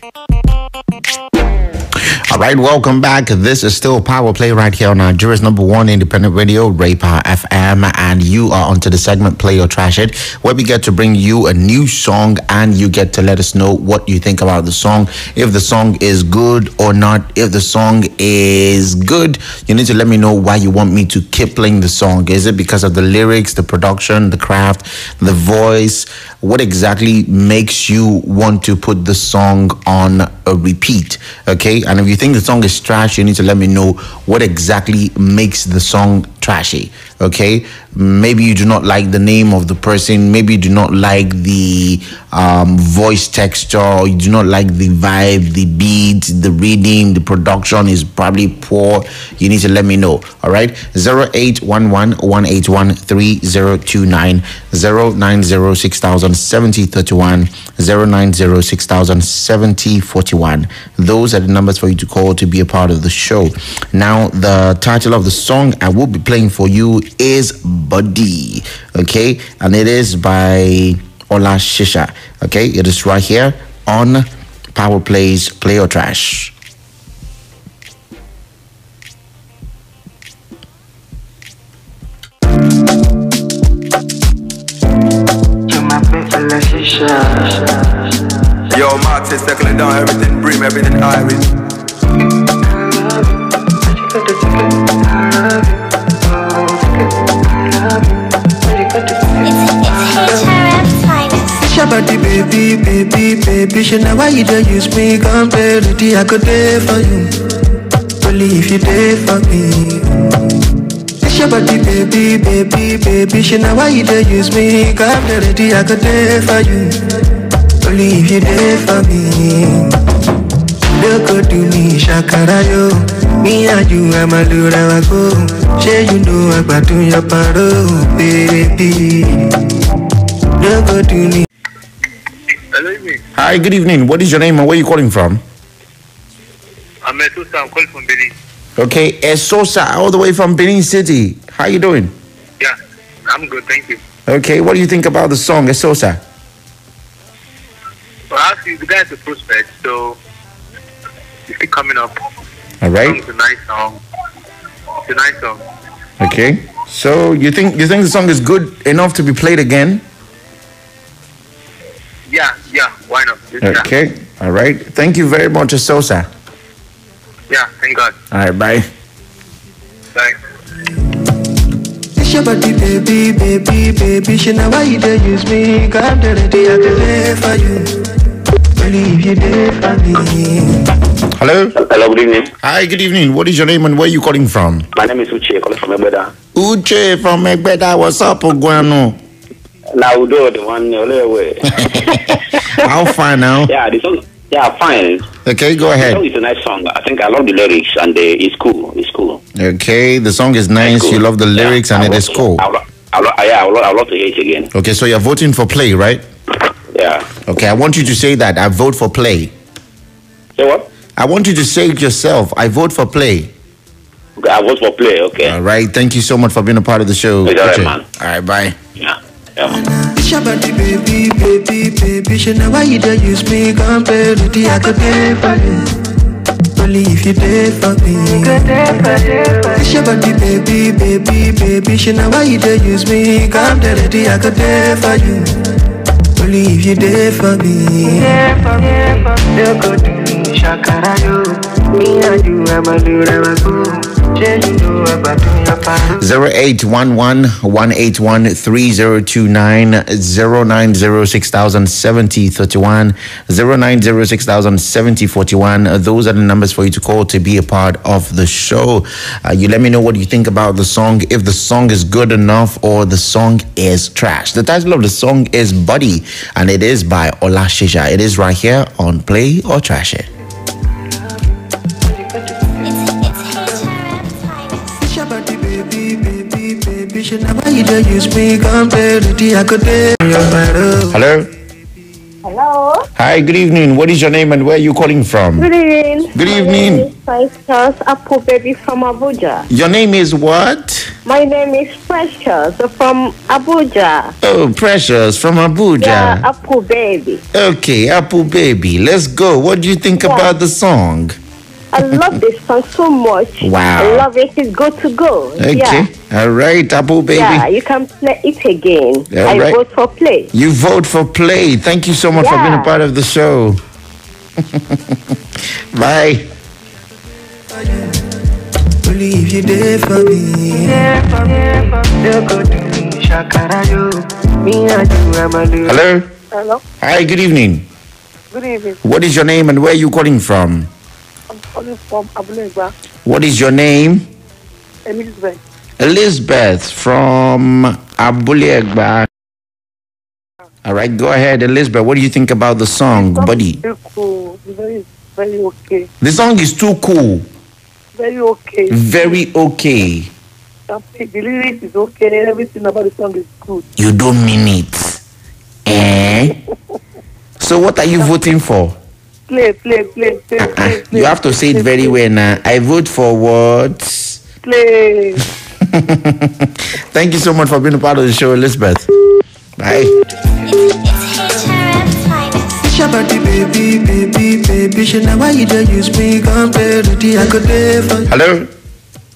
Thank you. All right, welcome back. This is still Power Play right here on Nigeria's number one independent radio, Ray Power FM, and you are onto the segment Play or Trash It, where we get to bring you a new song and you get to let us know what you think about the song. If the song is good or not, if the song is good, you need to let me know why you want me to keep playing the song. Is it because of the lyrics, the production, the craft, the voice? What exactly makes you want to put the song on a repeat? Okay, and if you think the song is trash, you need to let me know what exactly makes the song trashy. Okay, maybe you do not like the name of the person, maybe you do not like the um, voice texture, you do not like the vibe, the beat, the reading, the production is probably poor. You need to let me know. All right, 0811 181 3029 090 6070 090 6070 41. Those are the numbers for you to call to be a part of the show. Now, the title of the song I will be playing for you is Body, okay, and it is by Olashisha, okay, it is right here on Power Plays Play or Trash. Yo, Martin, settling down, everything brim, everything Irish. Baby, baby, baby She know why you don't use me? Completely, I could there for you. Only if you there for me. Shabati baby, baby, baby. She know why you don't use me? Completely, I could there for you. Only if you there for me. Look good to me, Shakara yo. Me and you, I'm a lura wako Say you know I got to your paro, baby. Look good to me Hello, evening. Hi, good evening. What is your name and where are you calling from? I'm Metusa. I'm calling from Benin. Okay, Esosa, all the way from Benin City. How you doing? Yeah, I'm good. Thank you. Okay, what do you think about the song Esosa? Well, actually, the guy's a prospect, so it's still coming up. All right. It's a nice song. It's a nice song. Okay. So you think you think the song is good enough to be played again? Yeah, yeah. Why not? Yeah. Okay. All right. Thank you very much, Esosa. Yeah, thank God. All right. Bye. Thanks. It's your body, baby, baby, baby. She know why you don't use me. Come to the day I could there for you. Only if you there for me. Hello. Hello, good evening. Hi. Good evening. What is your name and where are you calling from? My name is Uche, calling from Egbeda. Uche from Egbeda. What's up, Oguano? Now, Udo, the one way. How far now? yeah, the song, yeah, fine. Okay, go The ahead. song is a nice song. I think I love the lyrics and the, it's cool. It's cool. Okay, the song is nice. Cool. You love the lyrics Yeah, and it would- cool. I would- I would- yeah, I would, I love to hear it again. Okay, so you're voting for play, right? Yeah. Okay, I want you to say that. I vote for play. Say what? I want you to say it yourself. I vote for play. I vote for play, okay. All right. Thank you so much for being a part of the show. It's all right, man. All right, bye. Yeah. Yeah, man. It's your body, baby, baby, baby. She know why you don't use me. Come to the day I could there for you. Only if you there for me. It's your body, baby, baby, baby. She know why you don't use me. Come to the day I could there for you. Only if you there for me. Look good to me, Shakara yo. Me and you, I'm a lura wako. Say you know about your paro. 0811 181 3029 090 6070 31 090 6070 41. Uh, Those are the numbers for you to call to be a part of the show. Uh, you let me know what you think about the song, if the song is good enough or the song is trash. The title of the song is Body and it is by Olashisha. It is right here on Play or Trash It. Hello. Hello. Hi, good evening. What is your name and where are you calling from? Good evening. Good evening. My Stars Apple Baby from Abuja. Your name is what? My name is Precious from Abuja. Oh, Precious from Abuja. Yeah, Apple baby. Okay, Apple Baby, let's go. What do you think Yeah. about the song? I love this song so much. Wow. I love it. It's good to go. Okay, Yeah. all right, Apple Baby. Yeah, you can play it again. Yeah, I right. vote for play. You vote for play. Thank you so much for being a part of the show. Bye. Only if you there for me. You go me, shakara yo. Me and you, I'm a little. Hello. Hello. Hi, good evening. Good evening. What is your name and where are you calling from? Calling from Abulegba, What is your name? Elizabeth. Elizabeth from Abulegba. All right, go ahead, Elizabeth. What do you think about the song, body? Very cool. Very, very okay. The song is too cool. Very okay. Very okay. The the lyrics is okay. Everything about the song is good. You don't mean it. Eh? So what are you voting for? Play, play, play, play, play, play. you have to say it very well now. I vote for what? Play. Thank you so much for being a part of the show, Elizabeth. Bye. Shabati baby, baby, baby. She know why you don't use me. Come play the I could there for. Hello.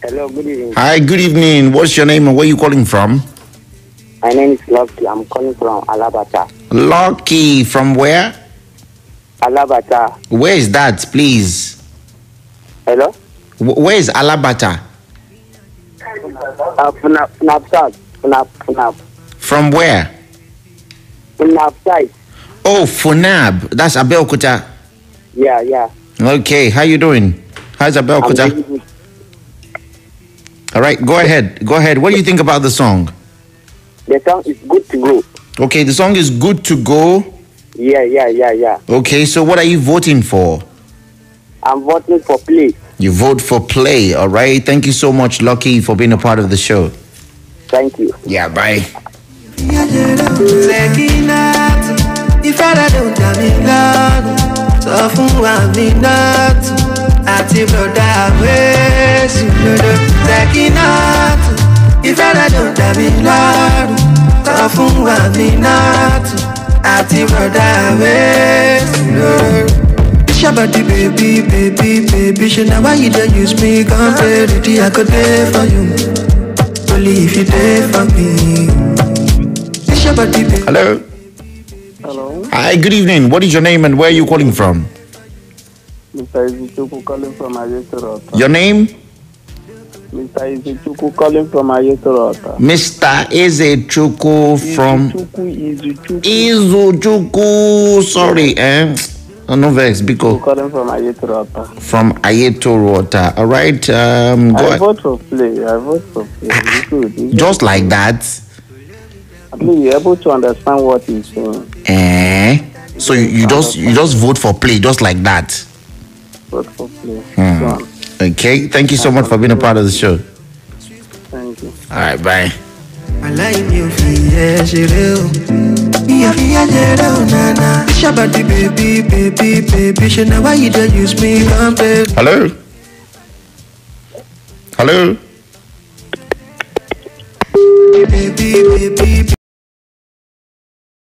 Hello, good evening. Hi, good evening. What's your name and where are you calling from? My name is Lucky. I'm calling from Alabata. Lucky. From where? Alabata. Where is that, please? Hello? Wh- Where is Alabata? Uh, FUNAAB, FUNAAB, FUNAAB, FUNAAB, From where? FUNAAB side. Oh, FUNAAB. That's Abeokuta. Yeah, yeah. Okay, how you doing? How's Abeokuta? All right, go ahead. Go ahead. What do you think about the song? The song is good to go. Okay, the song is good to go. Yeah, yeah, yeah, yeah. Okay, so what are you voting for? I'm voting for play. You vote for play, all right? Thank you so much, Lucky, for being a part of the show. Thank you. Yeah, bye. Ìfẹ́ rẹ̀ ló dá mi lọ́rùn. Sọ fún wa mi nọ́ọ̀tù àti bọ̀dá wẹ́ẹ̀sì lọ́dọ̀. Sekinatu, ìfẹ́ rẹ̀ ló dá mi lọ́rùn. Sọ fún wa mi nọ́ọ̀tù àti bọ̀dá wẹ́ẹ̀sì lọ́dọ̀. Shabati baby, baby, baby, she know why you don't use me. Come play with the I could there for you. Only if you there for me. Shabati baby. Hello. Hello. Hi, good evening. What is your name and where are you calling from? Mr. Izuchukwu calling from Ayetorota. Your name? Mr. Izuchukwu calling from Ayetorota. Mr. Izuchukwu from Izuchukwu, Izuchukwu. Sorry, eh? Oh, no vex, Biko. calling from Ayetorota. From Ayeto Water. All right, um, go I ahead. vote for play. I vote for play. It's good. It's Just like that. At least you're able to understand what he's saying. Eh? So you, you just you just vote for play, just like that. Vote for play. Hmm. Go. Okay. Thank you so much for being a part of the show. Thank you. All right, bye. Hello. Hello. bèbí bèbí